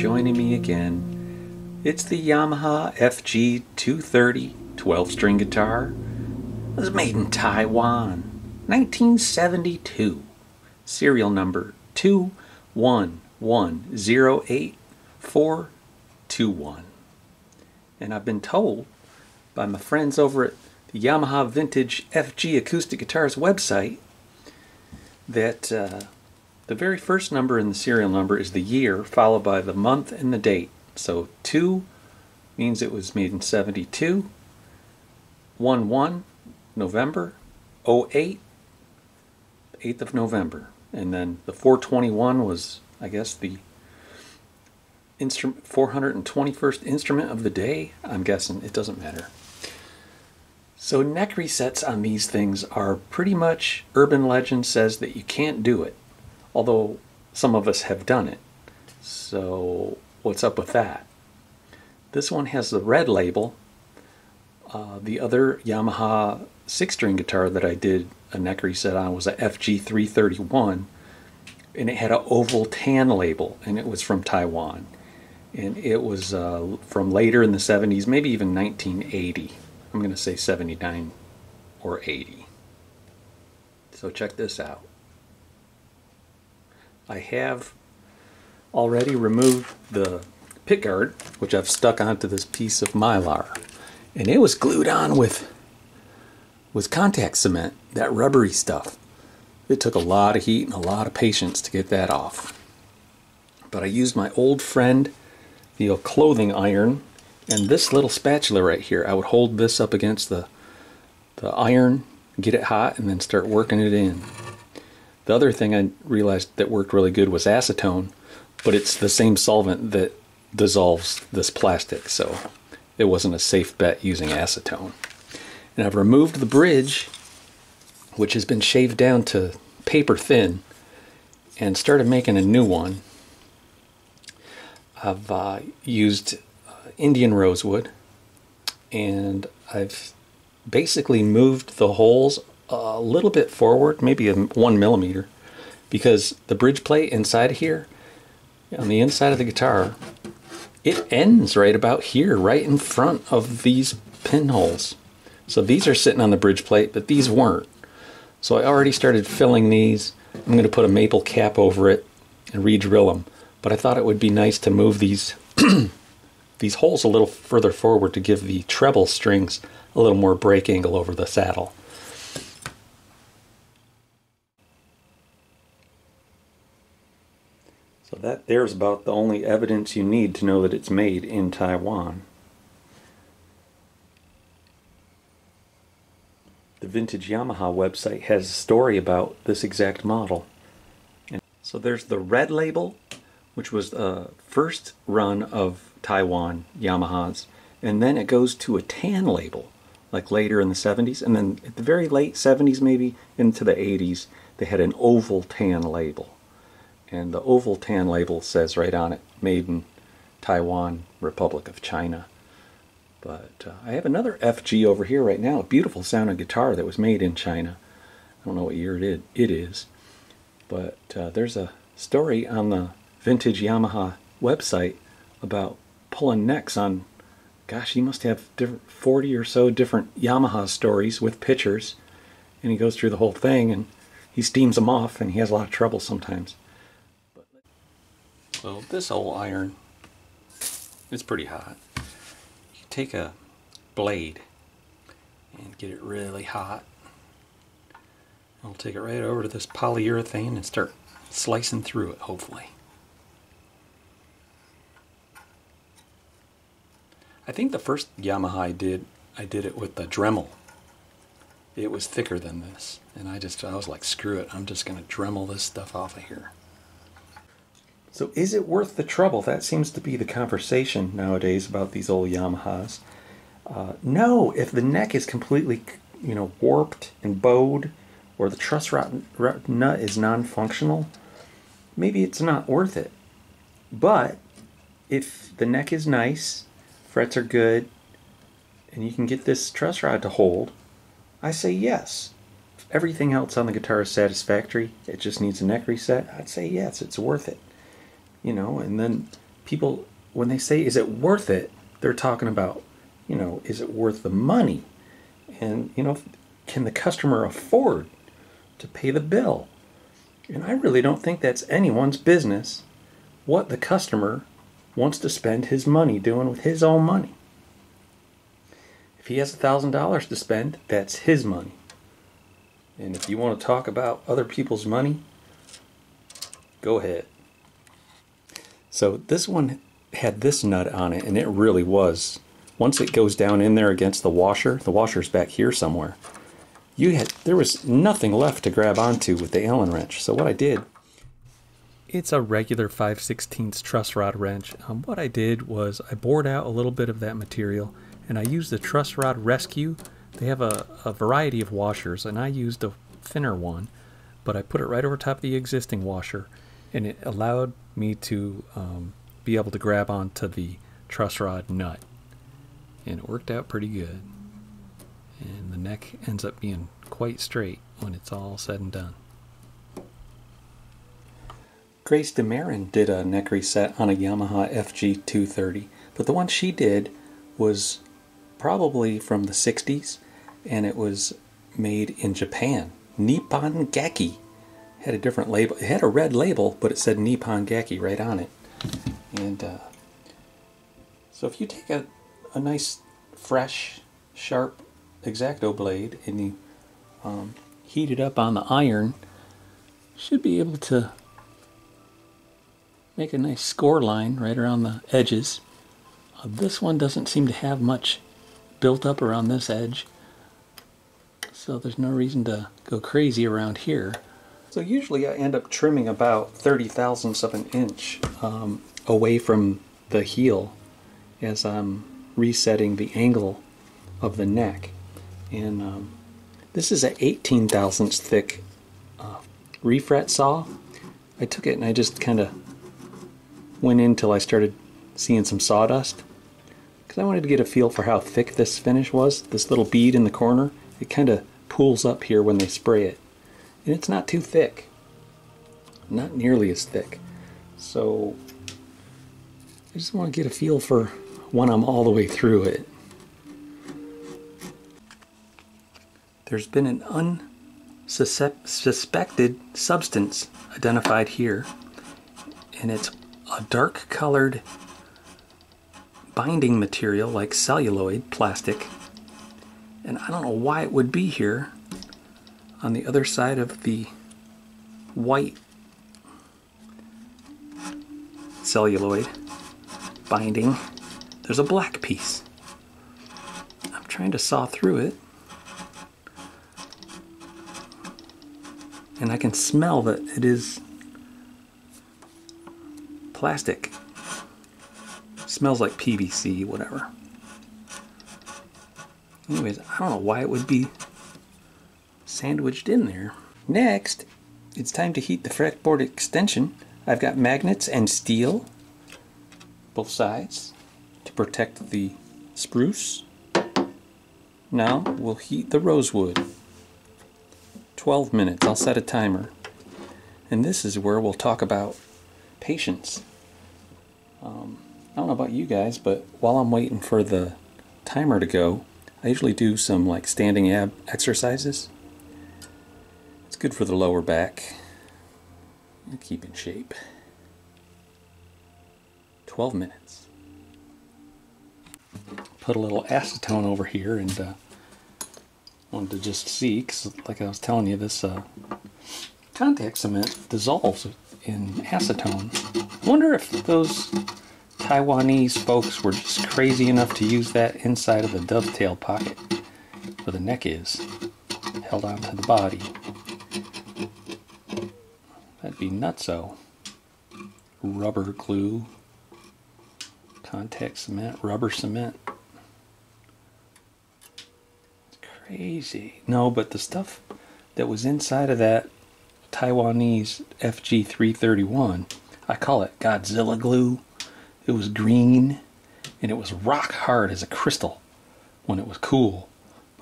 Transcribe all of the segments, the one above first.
joining me again. It's the Yamaha FG 230 12 string guitar. It was made in Taiwan, 1972. Serial number 211084421. And I've been told by my friends over at the Yamaha Vintage FG Acoustic Guitars website that uh, the very first number in the serial number is the year, followed by the month and the date. So 2 means it was made in 72, 1 1, November, 08, 8th of November. And then the 421 was, I guess, the instrument 421st instrument of the day. I'm guessing it doesn't matter. So neck resets on these things are pretty much urban legend says that you can't do it although some of us have done it. So, what's up with that? This one has the red label. Uh, the other Yamaha six string guitar that I did a neck reset on was a FG331, and it had an oval tan label, and it was from Taiwan. And it was uh, from later in the 70s, maybe even 1980. I'm going to say 79 or 80. So, check this out. I have already removed the pickguard, which I've stuck onto this piece of mylar. And it was glued on with, with contact cement, that rubbery stuff. It took a lot of heat and a lot of patience to get that off. But I used my old friend, the clothing iron, and this little spatula right here. I would hold this up against the, the iron, get it hot, and then start working it in. The other thing I realized that worked really good was acetone, but it's the same solvent that dissolves this plastic, so it wasn't a safe bet using acetone. And I've removed the bridge, which has been shaved down to paper thin, and started making a new one. I've uh, used uh, Indian rosewood, and I've basically moved the holes a little bit forward, maybe a one millimeter, because the bridge plate inside here, on the inside of the guitar, it ends right about here, right in front of these pinholes. So these are sitting on the bridge plate, but these weren't. So I already started filling these. I'm going to put a maple cap over it and re-drill them. But I thought it would be nice to move these these holes a little further forward to give the treble strings a little more break angle over the saddle. That there's about the only evidence you need to know that it's made in Taiwan. The Vintage Yamaha website has a story about this exact model. And so there's the red label, which was the first run of Taiwan Yamahas, and then it goes to a tan label, like later in the 70s, and then at the very late 70s, maybe into the 80s, they had an oval tan label and the oval tan label says right on it made in Taiwan Republic of China. But uh, I have another FG over here right now a beautiful sounding guitar that was made in China. I don't know what year it is. But uh, there's a story on the vintage Yamaha website about pulling necks on gosh he must have 40 or so different Yamaha stories with pictures. And he goes through the whole thing and he steams them off and he has a lot of trouble sometimes so this old iron is pretty hot. You take a blade and get it really hot. I'll take it right over to this polyurethane and start slicing through it, hopefully. I think the first Yamaha I did, I did it with the Dremel. It was thicker than this, and I just, I was like, screw it, I'm just going to Dremel this stuff off of here. So is it worth the trouble? That seems to be the conversation nowadays about these old Yamahas. Uh, no, if the neck is completely, you know, warped and bowed, or the truss rod, nut is non-functional, maybe it's not worth it. But if the neck is nice, frets are good, and you can get this truss rod to hold, I say yes. If everything else on the guitar is satisfactory, it just needs a neck reset, I'd say yes, it's worth it you know, and then people, when they say, is it worth it? They're talking about, you know, is it worth the money? And, you know, can the customer afford to pay the bill? And I really don't think that's anyone's business what the customer wants to spend his money doing with his own money. If he has a $1,000 to spend, that's his money. And if you want to talk about other people's money, go ahead. So this one had this nut on it, and it really was. Once it goes down in there against the washer, the washer's back here somewhere. You had there was nothing left to grab onto with the Allen wrench. So what I did, it's a regular 5 16 truss rod wrench. Um, what I did was I bored out a little bit of that material, and I used the truss rod rescue. They have a, a variety of washers, and I used a thinner one, but I put it right over top of the existing washer, and it allowed me to um, be able to grab onto the truss rod nut. And it worked out pretty good. And the neck ends up being quite straight when it's all said and done. Grace DeMarin did a neck reset on a Yamaha FG230, but the one she did was probably from the 60s and it was made in Japan. Nippon Gakki had a different label. It had a red label, but it said Nippon Gakki right on it. And uh, so if you take a, a nice, fresh, sharp X-Acto blade and you um, heat it up on the iron, should be able to make a nice score line right around the edges. Uh, this one doesn't seem to have much built up around this edge, so there's no reason to go crazy around here. So usually I end up trimming about 30 thousandths of an inch um, away from the heel as I'm resetting the angle of the neck. And um, this is a 18 thousandths thick uh, refret saw. I took it and I just kind of went in till I started seeing some sawdust because I wanted to get a feel for how thick this finish was. This little bead in the corner, it kind of pools up here when they spray it. And it's not too thick. Not nearly as thick. So I just want to get a feel for when I'm all the way through it. There's been an unsuspected substance identified here, and it's a dark colored binding material like celluloid plastic. And I don't know why it would be here on the other side of the white celluloid binding. There's a black piece. I'm trying to saw through it. and I can smell that it is plastic. Smells like PVC, whatever. Anyways, I don't know why it would be sandwiched in there. Next, it's time to heat the fretboard extension. I've got magnets and steel, both sides, to protect the spruce. Now we'll heat the rosewood. 12 minutes. I'll set a timer. And this is where we'll talk about patience. Um, I don't know about you guys, but while I'm waiting for the timer to go, I usually do some like standing ab exercises. Good for the lower back. keep in shape. 12 minutes. Put a little acetone over here and uh, wanted to just see, because like I was telling you, this uh, contact cement dissolves in acetone. I wonder if those Taiwanese folks were just crazy enough to use that inside of the dovetail pocket where the neck is, held onto the body. Be nutso. Rubber glue, contact cement, rubber cement. It's crazy. No, but the stuff that was inside of that Taiwanese FG331, I call it Godzilla glue. It was green and it was rock hard as a crystal when it was cool.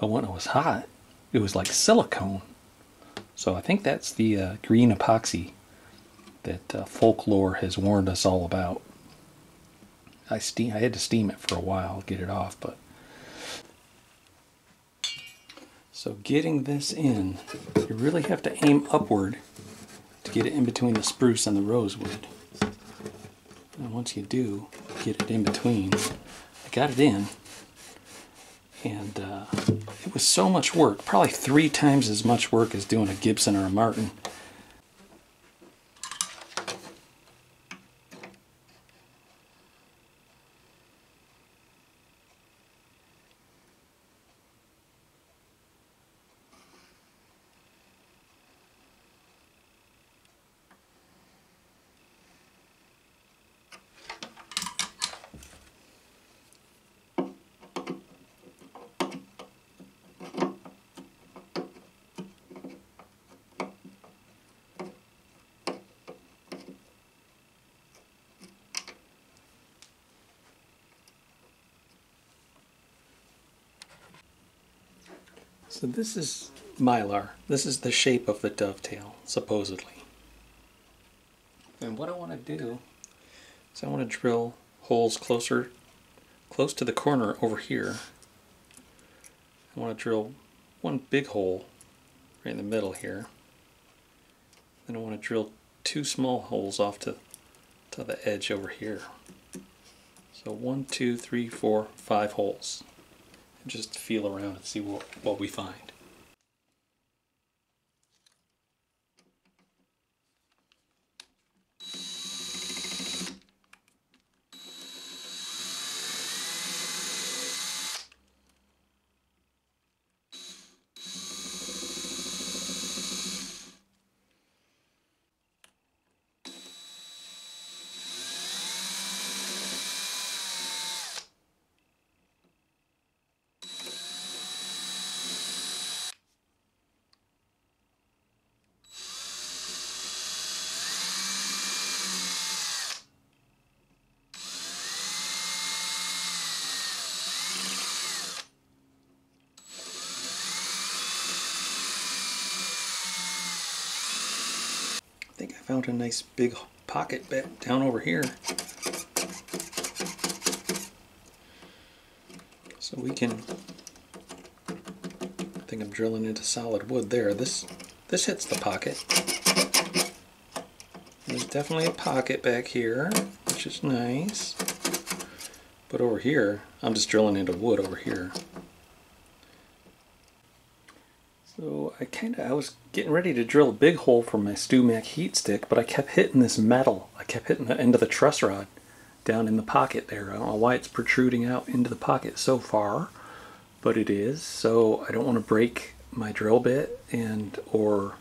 But when it was hot, it was like silicone. So I think that's the uh, green epoxy that uh, folklore has warned us all about. I steam. I had to steam it for a while, to get it off, but. So getting this in, you really have to aim upward to get it in between the spruce and the rosewood. And once you do, get it in between. I got it in, and uh, it was so much work, probably three times as much work as doing a Gibson or a Martin. So this is mylar. This is the shape of the dovetail, supposedly. And what I want to do is I want to drill holes closer, close to the corner over here. I want to drill one big hole right in the middle here. Then I want to drill two small holes off to, to the edge over here. So one, two, three, four, five holes just feel around and see what, what we find. Think I found a nice big pocket bit down over here. So we can, I think I'm drilling into solid wood there. This, this hits the pocket. There's definitely a pocket back here, which is nice. But over here, I'm just drilling into wood over here. So I kind of, I was getting ready to drill a big hole for my StewMac heat stick, but I kept hitting this metal. I kept hitting the end of the truss rod down in the pocket there. I don't know why it's protruding out into the pocket so far, but it is. So I don't want to break my drill bit and or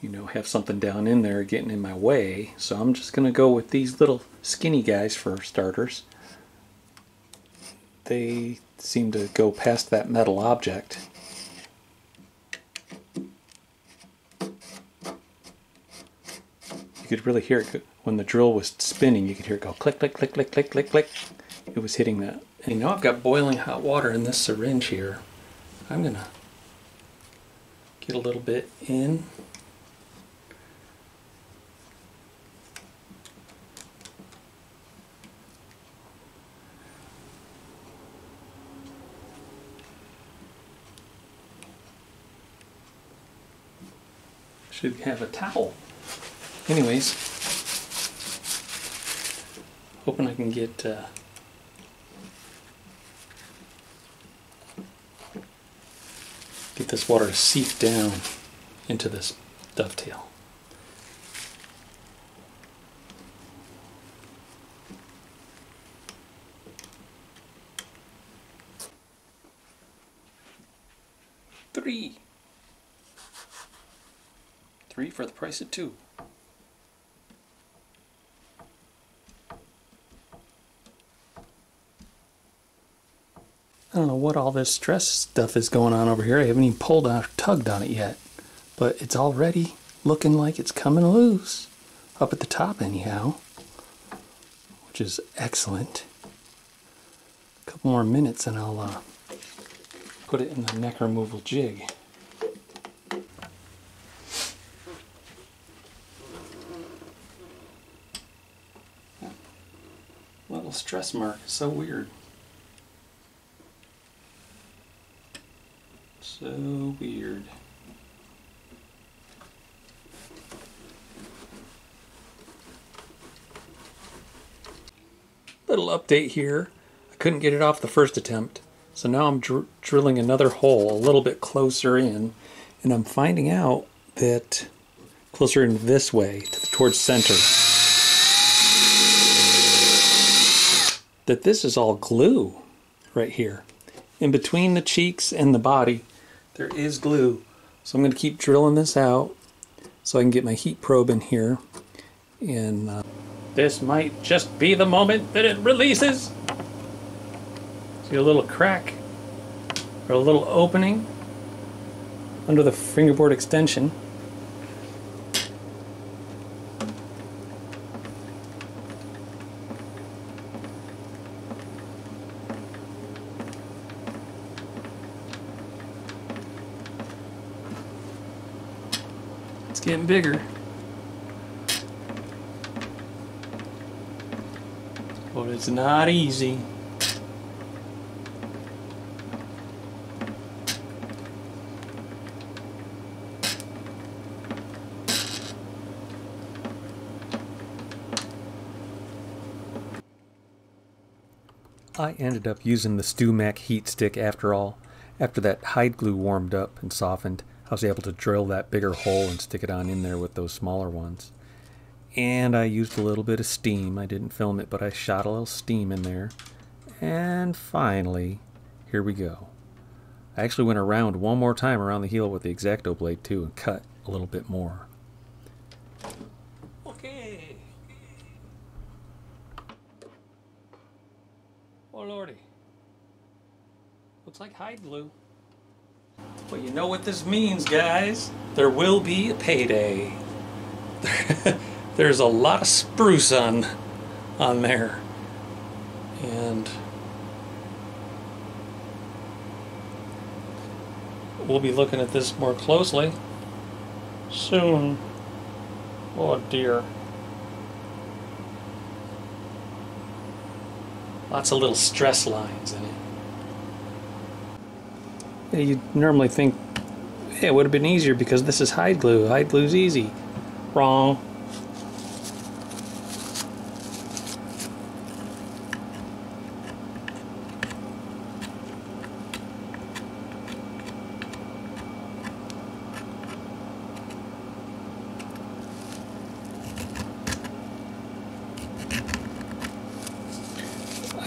you know have something down in there getting in my way. So I'm just going to go with these little skinny guys for starters. They seem to go past that metal object you could really hear it when the drill was spinning. You could hear it go click, click, click, click, click, click, click. It was hitting that. And you know I've got boiling hot water in this syringe here. I'm gonna get a little bit in. Should have a towel anyways, hoping I can get uh, get this water to seep down into this dovetail. Three. Three for the price of two. I don't know what all this stress stuff is going on over here. I haven't even pulled out or tugged on it yet. But it's already looking like it's coming loose. Up at the top anyhow. Which is excellent. A couple more minutes and I'll uh, put it in the neck removal jig. Little stress mark. So weird. So weird. Little update here. I couldn't get it off the first attempt. So now I'm dr drilling another hole a little bit closer in. And I'm finding out that closer in this way, towards center, that this is all glue right here. In between the cheeks and the body, there is glue. So I'm going to keep drilling this out so I can get my heat probe in here. And uh, this might just be the moment that it releases. See a little crack or a little opening under the fingerboard extension. It's getting bigger. But it's not easy. I ended up using the StewMac heat stick after all. After that hide glue warmed up and softened, I was able to drill that bigger hole and stick it on in there with those smaller ones. And I used a little bit of steam. I didn't film it, but I shot a little steam in there. And finally, here we go. I actually went around one more time around the heel with the X-Acto blade too and cut a little bit more. Okay. Oh lordy. Looks like hide glue. Well, you know what this means, guys. There will be a payday. There's a lot of spruce on, on there. And we'll be looking at this more closely soon. Oh dear. Lots of little stress lines in it. you'd normally think yeah, it would have been easier because this is hide glue. Hide glue's easy. Wrong.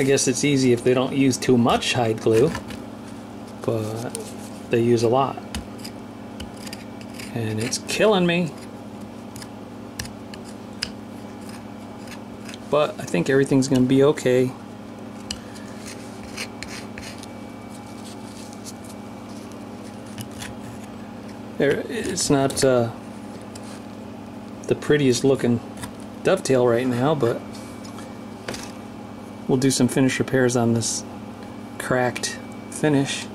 I guess it's easy if they don't use too much hide glue, but they use a lot. And it's killing me. But I think everything's going to be okay. It's not uh, the prettiest looking dovetail right now, but we'll do some finish repairs on this cracked finish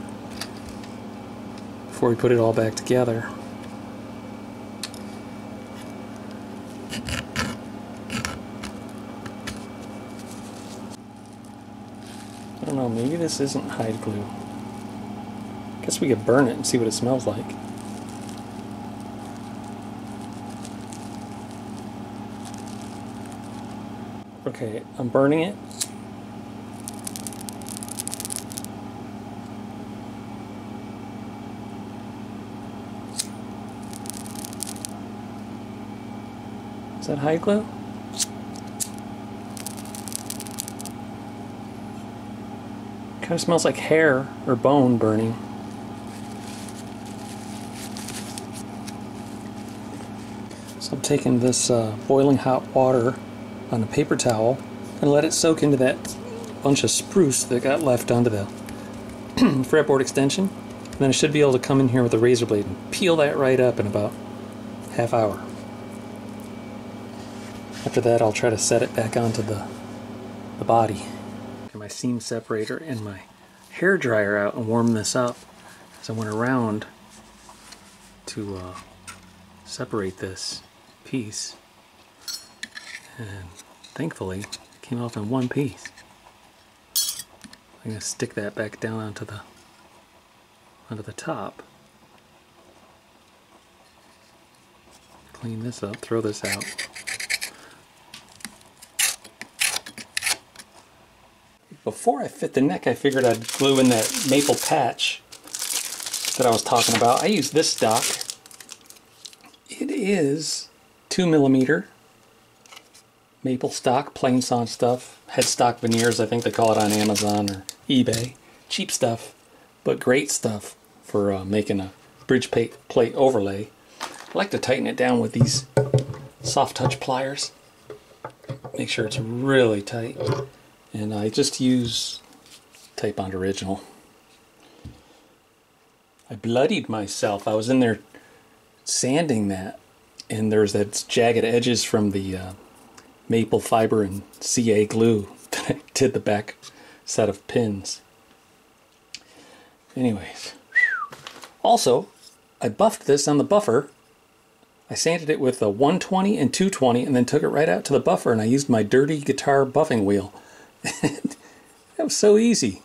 before we put it all back together. I don't know, maybe this isn't hide glue. Guess we could burn it and see what it smells like. Okay, I'm burning it. Is that hide glue? Kind of smells like hair or bone burning. So I'm taking this uh, boiling hot water on a paper towel and let it soak into that bunch of spruce that got left onto the fretboard extension. And then I should be able to come in here with a razor blade and peel that right up in about half hour. After that, I'll try to set it back onto the, the body. Get my seam separator and my hair dryer out and warm this up as I went around to uh, separate this piece. And thankfully, it came off in one piece. I'm going to stick that back down onto the onto the top. Clean this up, throw this out. Before I fit the neck, I figured I'd glue in that maple patch that I was talking about. I use this stock. It is two millimeter maple stock, plain sawn stuff, headstock veneers. I think they call it on Amazon or eBay. Cheap stuff, but great stuff for uh, making a bridge plate overlay. I like to tighten it down with these soft touch pliers. Make sure it's really tight. And I just use Type Titebond Original. I bloodied myself. I was in there sanding that, and there's that jagged edges from the uh, maple fiber and CA glue that I did the back set of pins. Anyways, also, I buffed this on the buffer. I sanded it with a 120 and 220 and then took it right out to the buffer and I used my dirty guitar buffing wheel. that was so easy.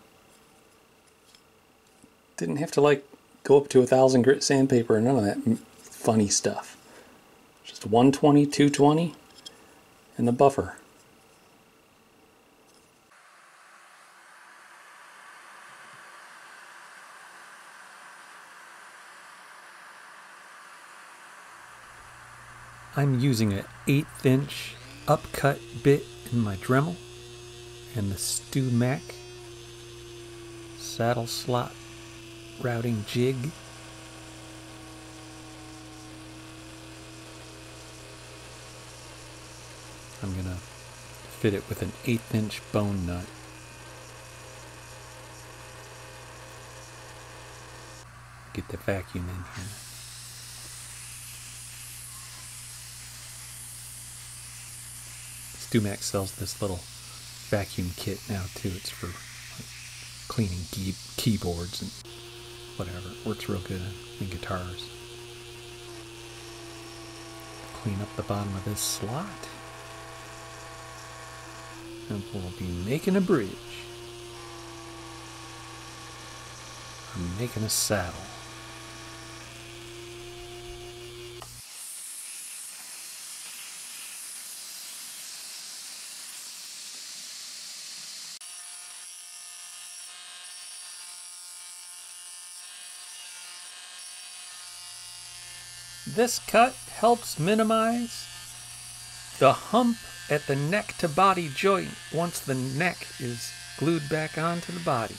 Didn't have to like go up to a thousand grit sandpaper or none of that funny stuff. Just 120, 220, and the buffer. I'm using an eighth inch upcut bit in my Dremel and the StewMac saddle slot routing jig. I'm gonna fit it with an eighth inch bone nut. Get the vacuum in here. StewMac sells this little vacuum kit now too. It's for cleaning key- keyboards and whatever. It works real good in guitars. Clean up the bottom of this slot. And we'll be making a bridge. I'm making a saddle. This cut helps minimize the hump at the neck to body joint once the neck is glued back onto the body.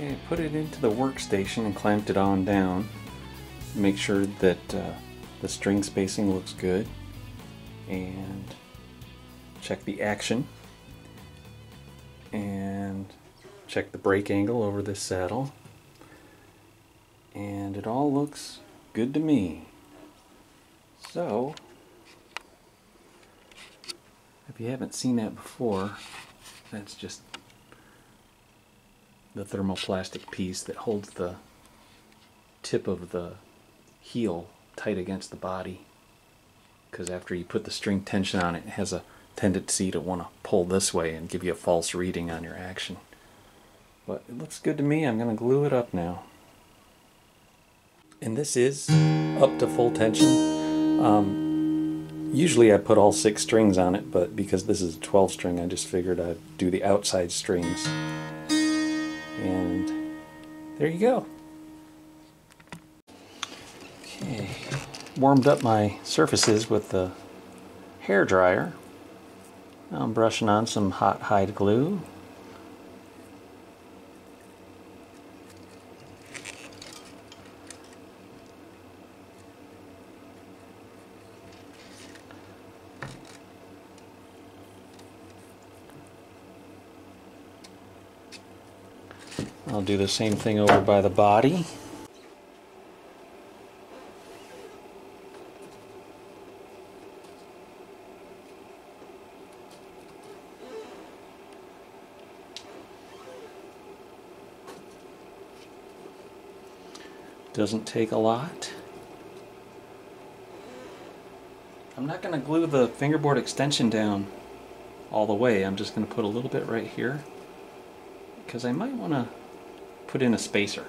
Okay, put it into the workstation and clamped it on down. Make sure that uh, the string spacing looks good. And check the action. And check the brake angle over this saddle. And it all looks good to me. So, if you haven't seen that before, that's just the thermoplastic piece that holds the tip of the heel tight against the body because after you put the string tension on it, it has a tendency to want to pull this way and give you a false reading on your action. But it looks good to me. I'm going to glue it up now. And this is up to full tension. Um, usually I put all six strings on it, but because this is a 12 string, I just figured I'd do the outside strings. And there you go. Okay, warmed up my surfaces with the hair dryer. I'm brushing on some hot hide glue. I'll do the same thing over by the body. Doesn't take a lot. I'm not going to glue the fingerboard extension down all the way. I'm just going to put a little bit right here because I might want to put in a spacer.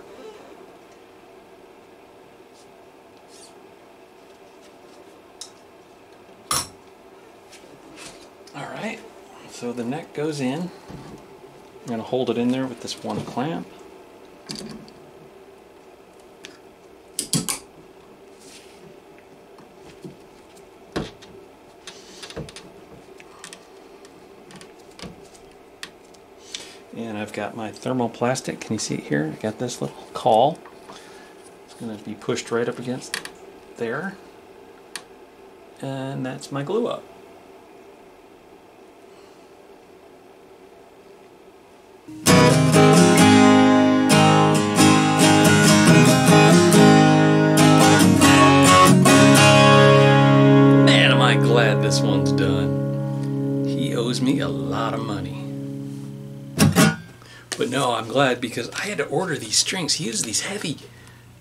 Alright, so the neck goes in. I'm going to hold it in there with this one clamp. And I've got my thermoplastic. Can you see it here? I got this little call. It's going to be pushed right up against there. And that's my glue up. I'm glad because I had to order these strings. He used these heavy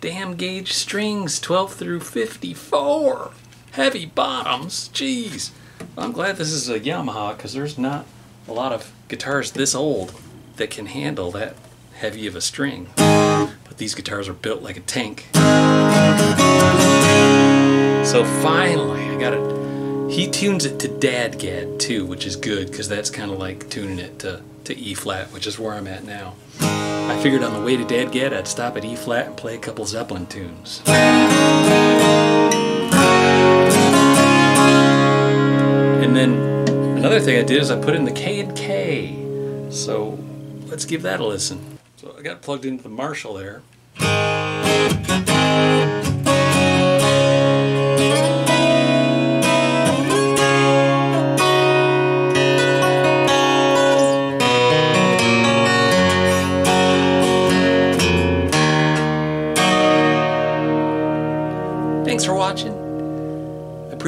damn gauge strings, 12 through 54. Heavy bottoms, jeez. I'm glad this is a Yamaha because there's not a lot of guitars this old that can handle that heavy of a string. But these guitars are built like a tank. So finally, I got it. He tunes it to DADGAD too, which is good because that's kind of like tuning it to, to E flat, which is where I'm at now. I figured on the way to DADGAD, I'd stop at E flat and play a couple Zeppelin tunes. And then another thing I did is I put in the K and K. So let's give that a listen. So I got plugged into the Marshall there.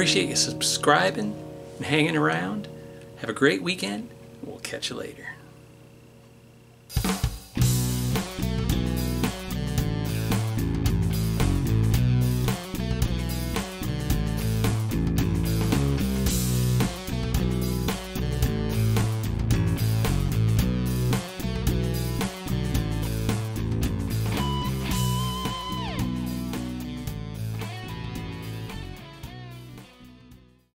Appreciate you subscribing and hanging around. Have a great weekend. We'll catch you later.